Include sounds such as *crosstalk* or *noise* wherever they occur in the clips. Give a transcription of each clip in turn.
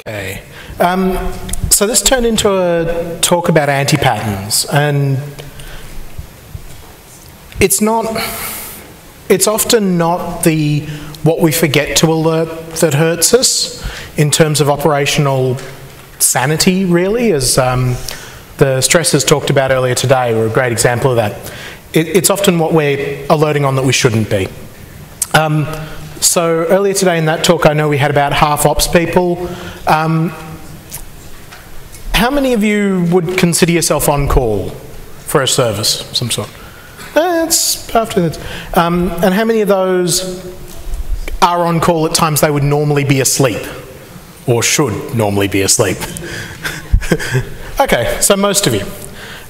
Okay. Um, so this turned into a talk about anti-patterns, and it's not. It's often not the what we forget to alert that hurts us in terms of operational sanity, really, as um, the stressors talked about earlier today were a great example of that. It, it's often what we're alerting on that we shouldn't be. Um, so earlier today in that talk, I know we had about half ops people. Um, how many of you would consider yourself on call for a service of some sort? That's after that. Um, and how many of those are on call at times they would normally be asleep, or should normally be asleep? *laughs* okay, so most of you.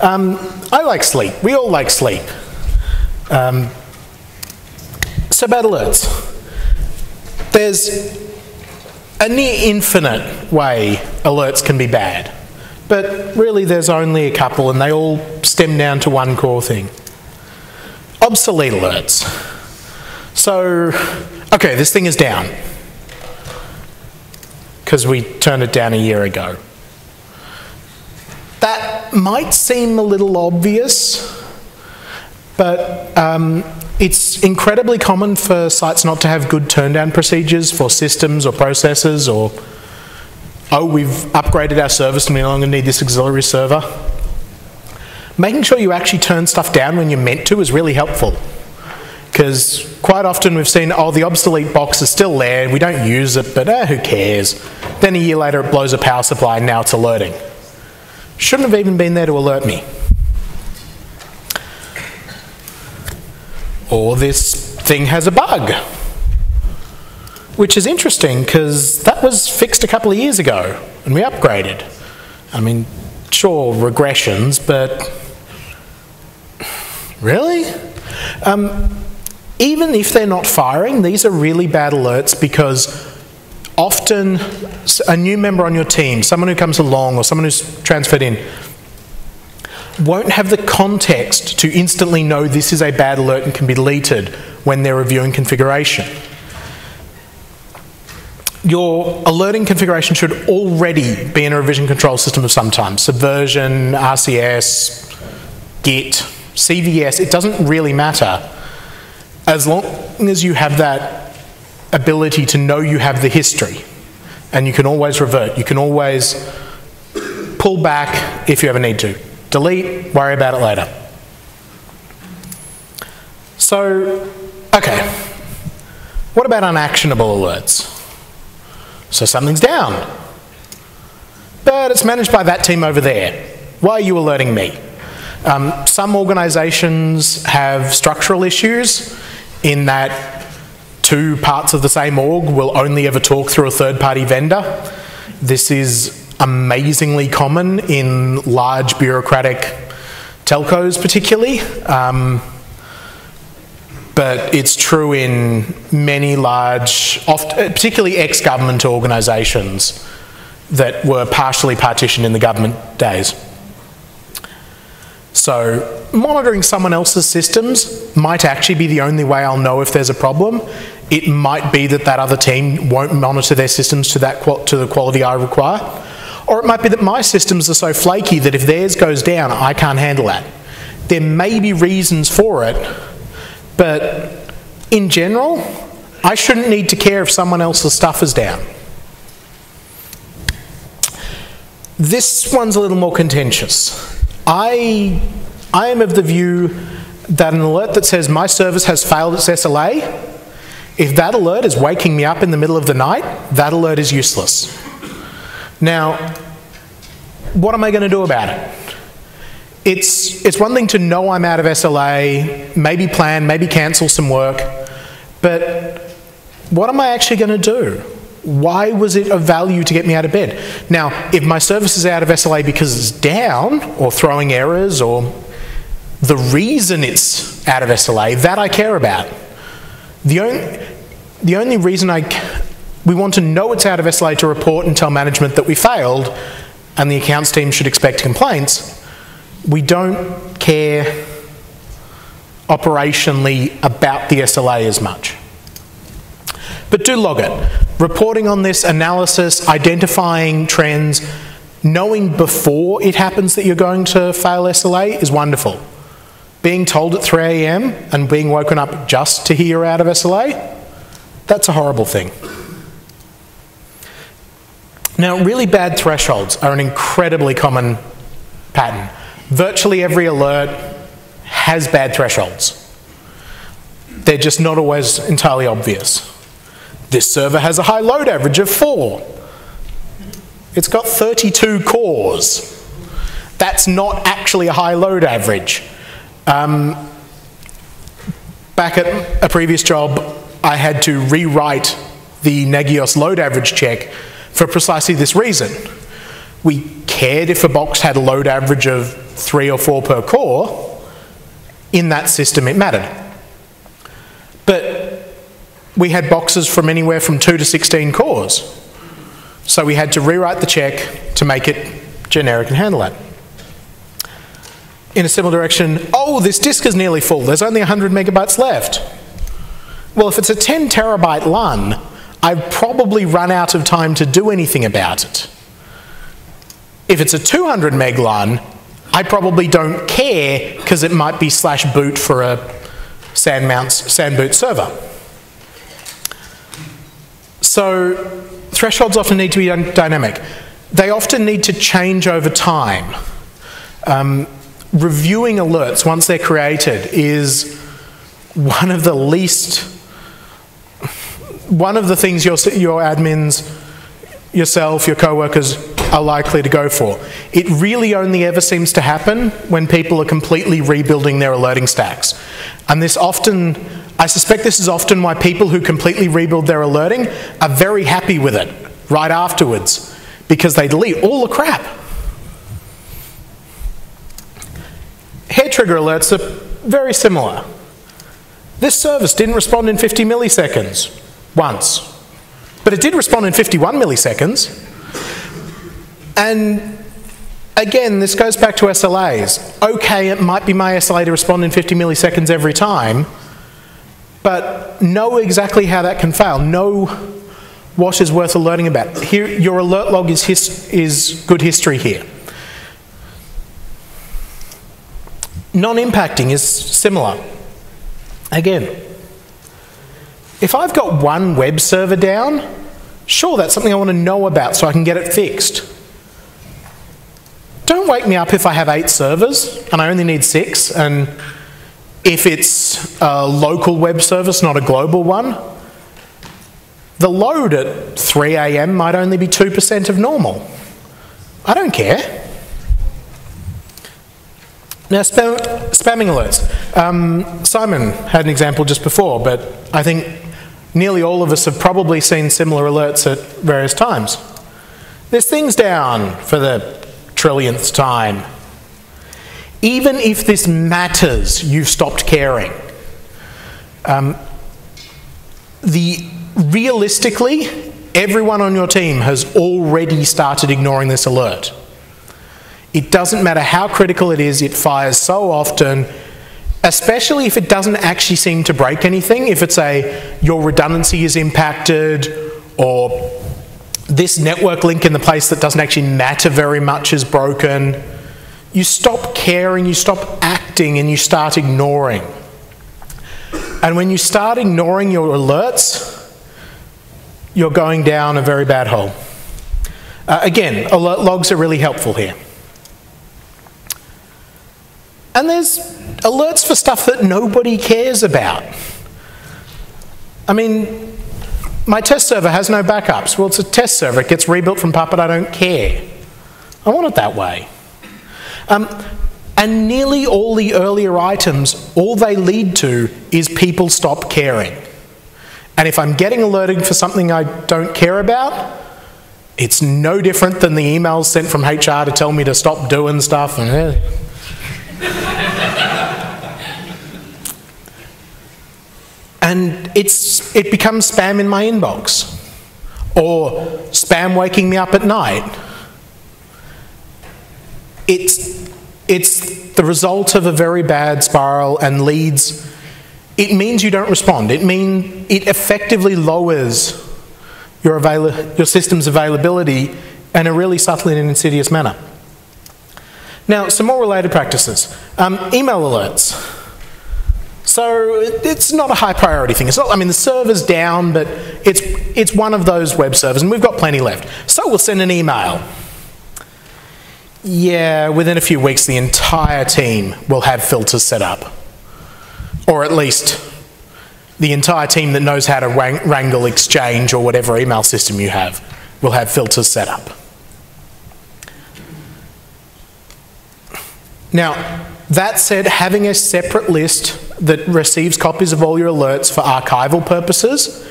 Um, I like sleep. We all like sleep. Um, so bad alerts. There's a near infinite way alerts can be bad, but really there's only a couple and they all stem down to one core thing. Obsolete alerts. So, okay, this thing is down because we turned it down a year ago. That might seem a little obvious, but um, it's incredibly common for sites not to have good turndown procedures for systems or processes or, oh, we've upgraded our service and we no longer need this auxiliary server. Making sure you actually turn stuff down when you're meant to is really helpful. Because quite often we've seen, oh, the obsolete box is still there, we don't use it, but eh, who cares? Then a year later it blows a power supply and now it's alerting. Shouldn't have even been there to alert me. Or this thing has a bug. Which is interesting because that was fixed a couple of years ago and we upgraded. I mean, sure, regressions, but really? Um, even if they're not firing, these are really bad alerts because often a new member on your team, someone who comes along or someone who's transferred in, won't have the context to instantly know this is a bad alert and can be deleted when they're reviewing configuration. Your alerting configuration should already be in a revision control system of some type. Subversion, RCS, Git, CVS, it doesn't really matter. As long as you have that ability to know you have the history and you can always revert, you can always pull back if you ever need to. Delete, worry about it later. So, okay. What about unactionable alerts? So something's down. But it's managed by that team over there. Why are you alerting me? Um, some organisations have structural issues in that two parts of the same org will only ever talk through a third party vendor. This is amazingly common in large bureaucratic telcos, particularly. Um, but it's true in many large, oft, particularly ex government organisations that were partially partitioned in the government days. So, monitoring someone else's systems might actually be the only way I'll know if there's a problem. It might be that that other team won't monitor their systems to, that, to the quality I require. Or it might be that my systems are so flaky that if theirs goes down, I can't handle that. There may be reasons for it, but in general, I shouldn't need to care if someone else's stuff is down. This one's a little more contentious. I, I am of the view that an alert that says my service has failed its SLA, if that alert is waking me up in the middle of the night, that alert is useless. Now, what am I going to do about it? It's, it's one thing to know I'm out of SLA, maybe plan, maybe cancel some work, but what am I actually going to do? Why was it of value to get me out of bed? Now, if my service is out of SLA because it's down, or throwing errors, or the reason it's out of SLA, that I care about. The only, the only reason I, we want to know it's out of SLA to report and tell management that we failed, and the accounts team should expect complaints. We don't care operationally about the SLA as much. But do log it. Reporting on this, analysis, identifying trends, knowing before it happens that you're going to fail SLA is wonderful. Being told at 3 a.m. and being woken up just to hear you're out of SLA, that's a horrible thing. Now, really bad thresholds are an incredibly common pattern. Virtually every alert has bad thresholds. They're just not always entirely obvious. This server has a high load average of 4. It's got 32 cores. That's not actually a high load average. Um, back at a previous job, I had to rewrite the Nagios load average check for precisely this reason. We cared if a box had a load average of three or four per core. In that system, it mattered. But we had boxes from anywhere from 2 to 16 cores. So we had to rewrite the check to make it generic and handle that. In a similar direction, oh, this disk is nearly full, there's only 100 megabytes left. Well, if it's a 10 terabyte LUN, I've probably run out of time to do anything about it. If it's a 200 meg LUN, I probably don't care because it might be slash boot for a SAN, SAN boot server. So thresholds often need to be dynamic. They often need to change over time. Um, reviewing alerts once they're created is one of the least, one of the things your, your admins, yourself, your co-workers are likely to go for. It really only ever seems to happen when people are completely rebuilding their alerting stacks. And this often I suspect this is often why people who completely rebuild their alerting are very happy with it right afterwards because they delete all the crap. Hair trigger alerts are very similar. This service didn't respond in 50 milliseconds once, but it did respond in 51 milliseconds. And again, this goes back to SLAs. Okay, it might be my SLA to respond in 50 milliseconds every time, but know exactly how that can fail. Know what is worth alerting about. Here, your alert log is, his, is good history here. Non-impacting is similar. Again, if I've got one web server down, sure, that's something I want to know about so I can get it fixed. Don't wake me up if I have eight servers and I only need six and if it's a local web service, not a global one, the load at 3 a.m. might only be 2% of normal. I don't care. Now, spam, spamming alerts. Um, Simon had an example just before, but I think nearly all of us have probably seen similar alerts at various times. This thing's down for the trillionth time even if this matters, you've stopped caring. Um, the realistically, everyone on your team has already started ignoring this alert. It doesn't matter how critical it is, it fires so often, especially if it doesn't actually seem to break anything. If it's a your redundancy is impacted or this network link in the place that doesn't actually matter very much is broken you stop caring, you stop acting, and you start ignoring. And when you start ignoring your alerts, you're going down a very bad hole. Uh, again, alert logs are really helpful here. And there's alerts for stuff that nobody cares about. I mean, my test server has no backups. Well, it's a test server. It gets rebuilt from Puppet. I don't care. I want it that way. Um, and nearly all the earlier items, all they lead to is people stop caring. And if I'm getting alerted for something I don't care about, it's no different than the emails sent from HR to tell me to stop doing stuff. And, eh. And it's, it becomes spam in my inbox or spam waking me up at night it's, it's the result of a very bad spiral and leads it means you don't respond. It mean it effectively lowers your, avail- your system's availability in a really subtle and insidious manner. Now, some more related practices. Um, email alerts. So it's not a high priority thing. It's not, I mean, the server's down, but it's, it's one of those web servers, and we've got plenty left. So we'll send an email. Yeah, within a few weeks, the entire team will have filters set up. Or at least the entire team that knows how to wrangle Exchange or whatever email system you have will have filters set up. Now, that said, having a separate list that receives copies of all your alerts for archival purposes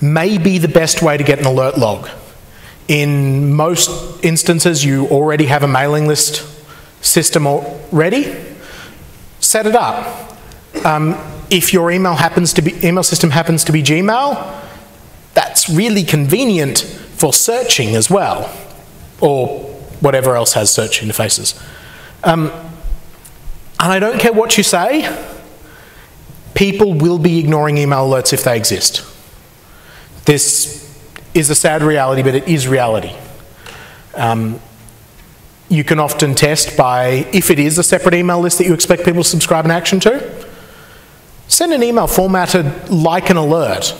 may be the best way to get an alert log. In most instances, you already have a mailing list system ready. Set it up. Um, if your email happens to be email system happens to be Gmail, that's really convenient for searching as well, or whatever else has search interfaces. Um, and I don't care what you say, people will be ignoring email alerts if they exist. This is a sad reality, but it is reality. Um, you can often test by, if it is a separate email list that you expect people to subscribe an action to, send an email formatted like an alert.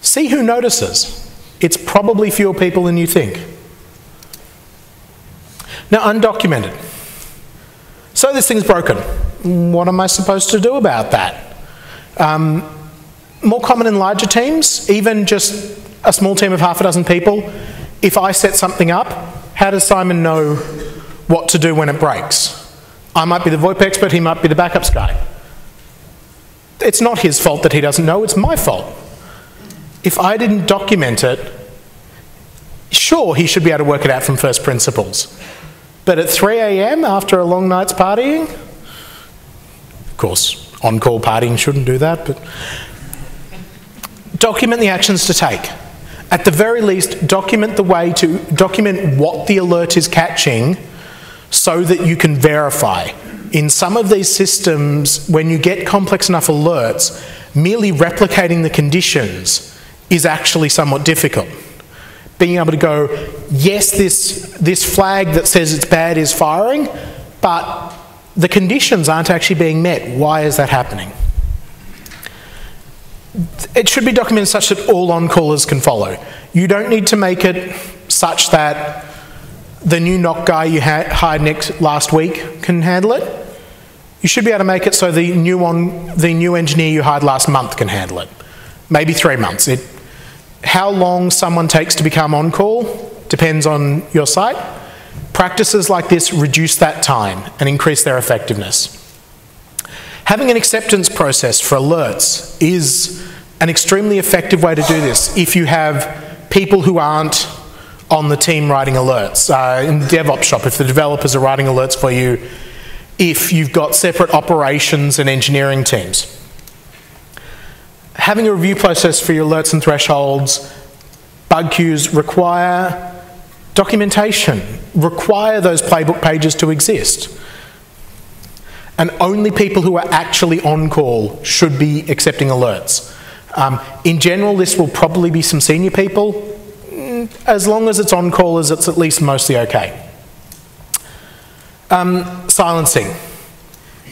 See who notices. It's probably fewer people than you think. Now, undocumented. So this thing's broken. What am I supposed to do about that? Um, more common in larger teams, even just a small team of half a dozen people. If I set something up, how does Simon know what to do when it breaks? I might be the VoIP expert, he might be the backups guy. It's not his fault that he doesn't know, it's my fault. If I didn't document it, sure, he should be able to work it out from first principles. But at 3 a.m. after a long night's partying, of course, on call partying shouldn't do that, but document the actions to take. At the very least, document the way to document what the alert is catching so that you can verify. In some of these systems, when you get complex enough alerts, merely replicating the conditions is actually somewhat difficult being able to go, yes, this, this flag that says it's bad is firing, but the conditions aren't actually being met. Why is that happening? It should be documented such that all on-callers can follow. You don't need to make it such that the new knock guy you hired next, last week can handle it. You should be able to make it so the new, on, the new engineer you hired last month can handle it. Maybe three months. It, how long someone takes to become on call depends on your site. Practices like this reduce that time and increase their effectiveness. Having an acceptance process for alerts is an extremely effective way to do this if you have people who aren't on the team writing alerts. Uh, in the DevOps shop, if the developers are writing alerts for you, if you've got separate operations and engineering teams having a review process for your alerts and thresholds, bug queues require documentation, require those playbook pages to exist. And only people who are actually on call should be accepting alerts. Um, in general, this will probably be some senior people. Mm, as long as it's on callers, it's at least mostly okay. Um, silencing.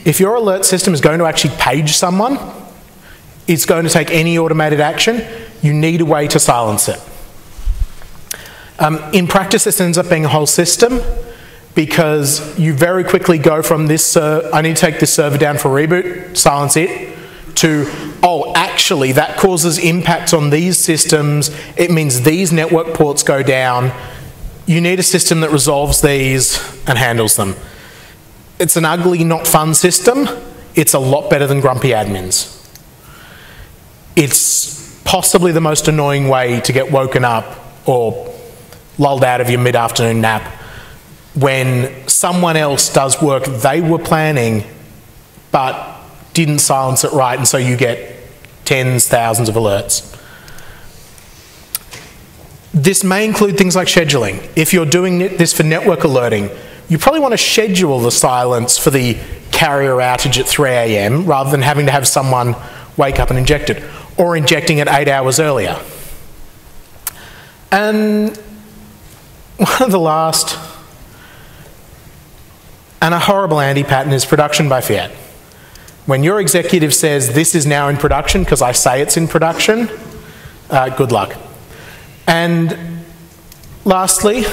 If your alert system is going to actually page someone, it's going to take any automated action, you need a way to silence it. Um, in practice, this ends up being a whole system because you very quickly go from this, uh, I need to take this server down for reboot, silence it, to, oh, actually, that causes impacts on these systems. It means these network ports go down. You need a system that resolves these and handles them. It's an ugly, not fun system. It's a lot better than grumpy admins it's possibly the most annoying way to get woken up or lulled out of your mid afternoon nap when someone else does work they were planning but didn't silence it right, and so you get tens, thousands of alerts. This may include things like scheduling. If you're doing this for network alerting, you probably want to schedule the silence for the carrier outage at 3 a.m. rather than having to have someone wake up and inject it, or injecting it eight hours earlier. And one of the last, and a horrible anti pattern is production by fiat. When your executive says this is now in production because I say it's in production, uh, good luck. And lastly,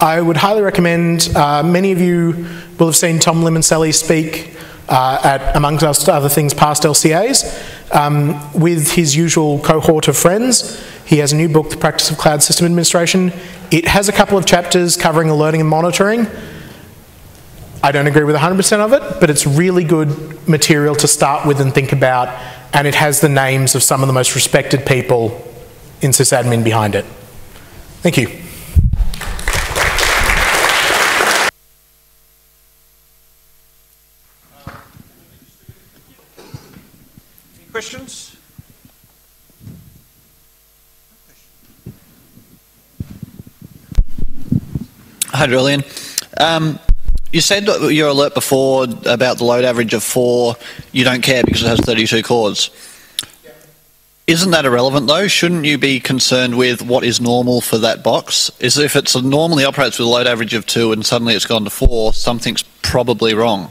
I would highly recommend, uh, many of you will have seen Tom Limoncelli speak uh, at, amongst other things, past LCAs um, with his usual cohort of friends. He has a new book, The Practice of Cloud System Administration. It has a couple of chapters covering alerting and monitoring. I don't agree with 100% of it, but it's really good material to start with and think about, and it has the names of some of the most respected people in sysadmin behind it. Thank you. Questions? Hi, Julien. Um, you said your alert before about the load average of four. You don't care because it has 32 cores. Isn't that irrelevant though? Shouldn't you be concerned with what is normal for that box? Is if it's normally operates with a load average of two and suddenly it's gone to four, something's probably wrong.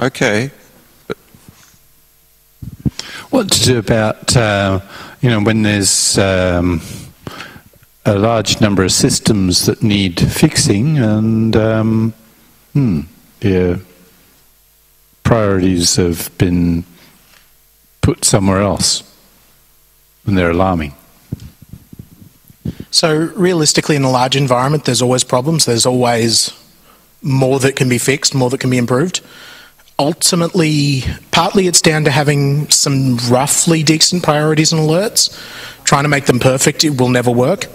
Okay. What to do about, uh, you know, when there's um, a large number of systems that need fixing and, um, hmm, yeah, priorities have been put somewhere else and they're alarming. So, realistically, in a large environment, there's always problems. There's always more that can be fixed, more that can be improved ultimately, partly it's down to having some roughly decent priorities and alerts. Trying to make them perfect, it will never work.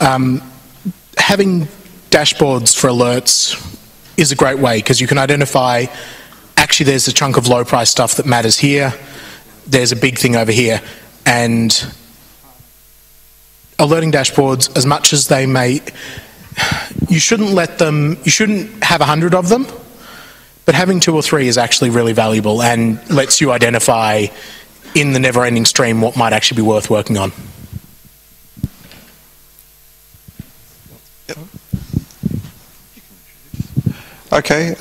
Um, having dashboards for alerts is a great way because you can identify actually there's a chunk of low price stuff that matters here, there's a big thing over here, and alerting dashboards, as much as they may, you shouldn't let them, you shouldn't have a hundred of them but having two or three is actually really valuable and lets you identify in the never ending stream what might actually be worth working on. Okay.